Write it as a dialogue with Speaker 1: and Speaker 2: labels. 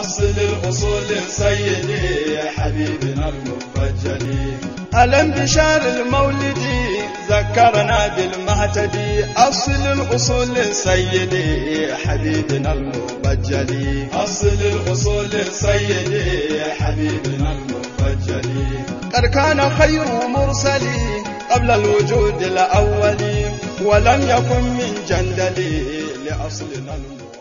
Speaker 1: أصل الأصول سيدي حبيبنا المفجلي
Speaker 2: ألم بشار المولد ذكرنا بالمعتدي. أصل الأصول سيدي حبيبنا المفجلي
Speaker 1: أصل الأصول سيدي حبيبنا المفجلي
Speaker 2: قد كان خير مرسلي قبل الوجود الأولي ولم يكن من جندلي لأصلنا المفجلي